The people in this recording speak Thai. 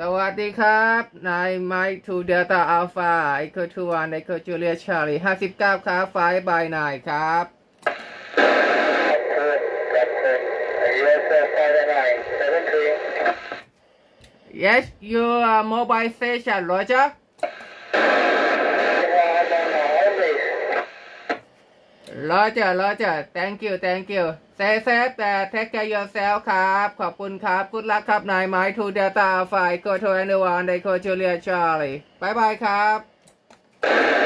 สวัสดีครับ นายไมค์ทูเดลต้าอัลฟาไอโคทูวานไอโคจูเลียชาลีห้าสิบเก้าครับไฟบายนายครับเยสยู u are mobile station Roger รอจ้ะรอจ้ะ thank you thank you s แซ s a ซ e แต่ take care yourself ครับ ขอบคุณครับ good l u ครับนายไมค์ทูเดตาไฟโกโทเอนด์วานไดโคจูเลียชาร์ลีบายบายครับ